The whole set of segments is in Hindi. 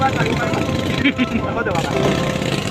होगा गाड़ी में बहुत होगा आगे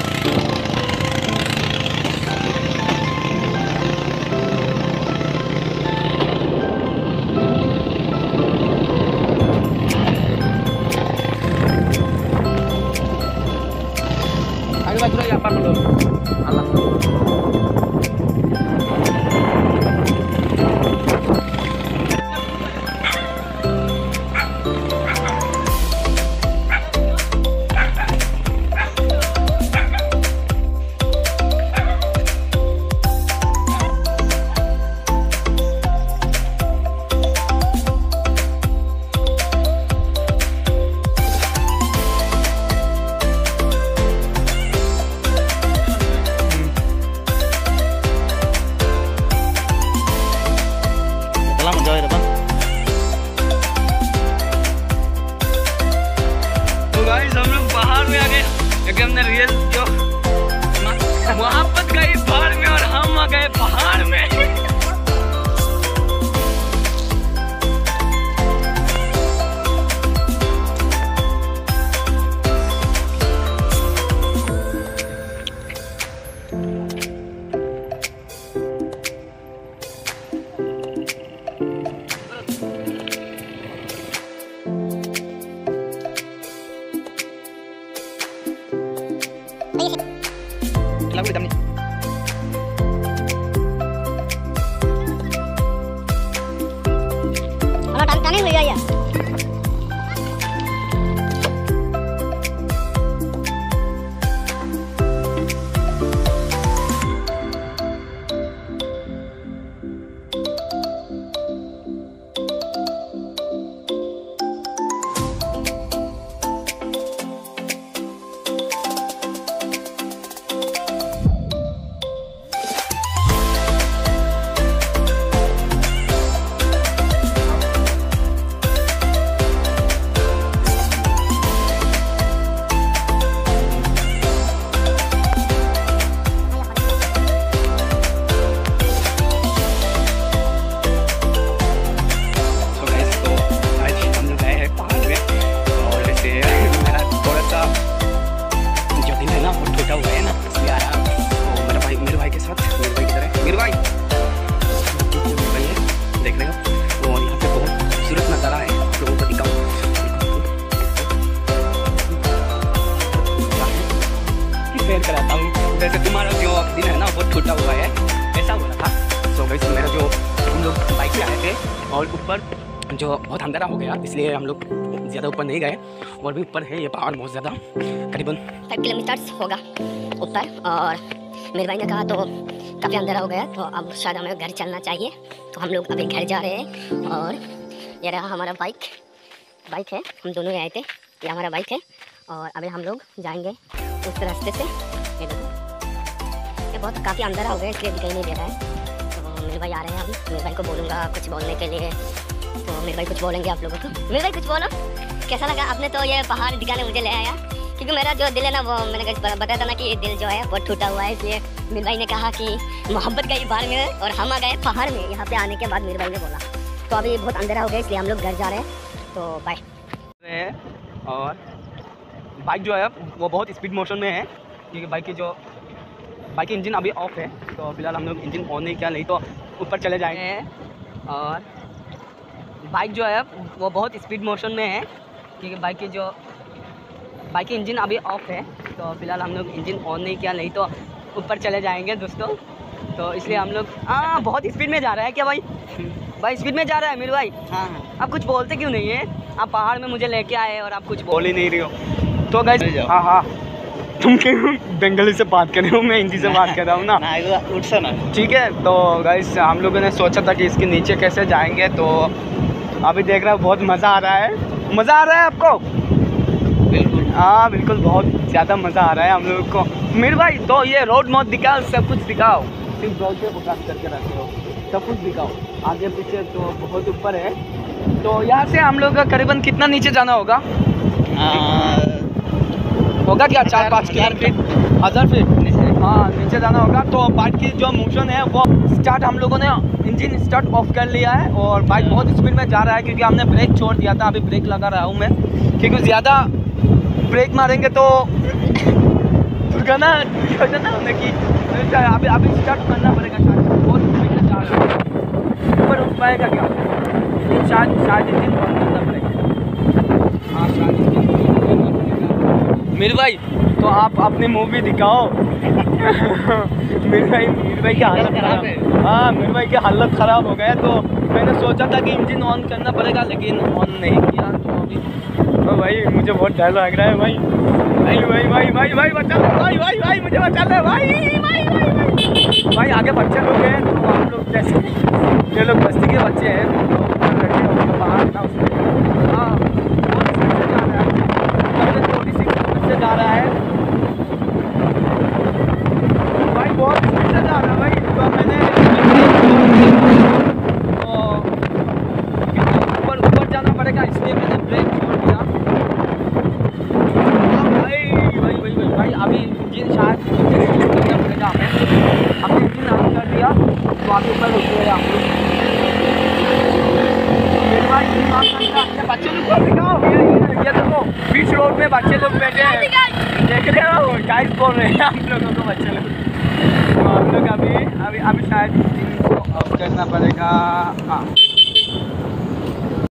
हमने रियल जो मोहब्बत गई बाहर में और हम आ गए पहाड़ में। Lagu hitam nih Kalau tantangan lu ya ya. कराता हूँ। वैसे तुम्हारा जो दिल है ना, वो टूटा हुआ है। ऐसा बोला था। सो गाइस मेरा जो, हम लोग बाइक से आए थे और ऊपर जो बहुत अंधेरा हो गया, इसलिए हम लोग ज़्यादा ऊपर नहीं गए। और भी ऊपर है ये पहाड़ बहुत ज़्यादा, करीबन फाइव किलोमीटर्स होगा ऊपर और मेरे भाई ने कहा तो काफ़ी अंधेरा हो गया तो अब शायद हमें घर चलना चाहिए। तो हम लोग अभी घर जा रहे हैं और ये रहा हमारा बाइक बाइक है, हम दोनों ही आए थे, ये हमारा बाइक है और अभी हम लोग जाएँगे उस रास्ते से। ये बहुत काफ़ी अंदर हो गया इसलिए दिखाई नहीं दे रहा है। तो मेरे भाई आ रहे हैं अभी। मेरे भाई को बोलूँगा कुछ बोलने के लिए। तो मेरे भाई कुछ बोलेंगे आप लोगों को। मेरे भाई कुछ बोलो। कैसा लगा? आपने तो ये पहाड़ दिखाने मुझे ले आया। क्योंकि मेरा जो दिल है ना, वो मैंने बताया था ना कि ये दिल जो है बहुत टूटा हुआ है। इसलिए मेरे भाई ने कहा कि मोहब्बत गई बाहर में और हम आ गए पहाड़ में। यहाँ पे आने के बाद मेरे भाई ने बोला। तो अभी बहुत अंधेरा हो गया इसलिए हम लोग घर जा रहे हैं। तो बाय और बाइक जो है, वो बहुत स्पीड मोशन में है। क्योंकि बाइक की जो बाइक की इंजन अभी ऑफ़ है तो फ़िलहाल हम लोग इंजन ऑन नहीं किया? नहीं तो ऊपर चले जाएँगे। और बाइक जो है वो बहुत स्पीड मोशन में है क्योंकि बाइक की जो बाइक की इंजन अभी ऑफ़ है तो फ़िलहाल हम लोग इंजन ऑन नहीं किया? नहीं तो ऊपर चले जाएँगे दोस्तों। तो इसलिए हम लोग हाँ बहुत स्पीड में जा रहा है क्या भाई? भाई स्पीड में जा रहा है मेरे भाई? हाँ हाँ। आप कुछ बोलते क्यों नहीं है? आप पहाड़ में मुझे लेके आए और आप कुछ बोल ही नहीं रही हो। तो जाओ। हाँ हाँ। तुम क्यों बंगाली से बात कर रहे हो मैं हिंदी से बात कर रहा हूँ ना। ठीक है तो गाइस हम लोगों ने सोचा था कि इसके नीचे कैसे जाएँगे तो अभी देख रहा हूँ बहुत मज़ा आ रहा है। मज़ा आ रहा है आपको? बिल्कुल। हाँ बिल्कुल बहुत ज़्यादा मज़ा आ रहा है हम लोग को। मीर भाई तो ये रोड मत दिखाओ सब कुछ दिखाओ। सिर्फ़ रोड पे फोकस करके रखते हो सब कुछ दिखाओ। आगे पीछे तो बहुत ऊपर है। तो यहाँ से हम लोग का करीबन कितना नीचे जाना होगा? होगा क्या? चार पाँच हज़ार किलोमीटर? हज़ार फीट हाँ नीचे जाना होगा। तो बाइक की जो मोशन है वो स्टार्ट हम लोगों ने इंजन स्टार्ट ऑफ़ कर लिया है और बाइक बहुत स्पीड में जा रहा है क्योंकि हमने ब्रेक छोड़ दिया था। अभी ब्रेक लगा रहा हूँ मैं। क्योंकि ज़्यादा ब्रेक मारेंगे तो दुर्घटना दुर्घटना होने की अभी अभी स्टार्ट करना पड़ेगा शायद। बहुत स्पीड से जा रहा है। ऊपर उठ पाएगा क्या? शायद शायद इंजन बंद करना पड़ेगा हाँ शायद इंजन बंद करना पड़ेगा मेरे भाई तो आप अपनी मूवी दिखाओ। मीर भाई मीर भाई की हालत खराब है। हाँ मीर भाई की हालत ख़राब हो गया तो मैंने सोचा था कि इंजन ऑन करना पड़ेगा लेकिन ऑन नहीं किया तो अभी ओ भाई मुझे बहुत डर लग रहा है भाई। भाई भाई भाई भाई भाई बचा भाई भाई भाई मुझे बचा लो भाई भाई भाई आगे बच्चे लोग हैं तो हम लोग जैसे ये लोग बस्ती के बच्चे हैं तो ऊपर लड़के लोग तो बाहर था उसमें हाँ बहुत स्पीड से जा रहा है थोड़ी सी स्पीड से जा रहा है भाई बहुत स्पीड से जा रहा है भाई तो मैंने तो ऊपर ऊपर जाना पड़ेगा इसलिए मैंने ब्रेक छोड़ दिया हाँ भाई भाई भाई अभी इंजन शायद पड़ेगा हमें हमने इंजन ऑन कर दिया तो अभी ऊपर रुक गए हम लोग अच्छा बच्चे लोग दिखाओ। ये देखो बीच रोड में बच्चे लोग बैठे हैं। देख रहे हो गाइस बोल रहे हैं हम लोगों को बच्चे लोग। तो हम लोग अभी अभी अभी शायद को करना पड़ेगा। हाँ।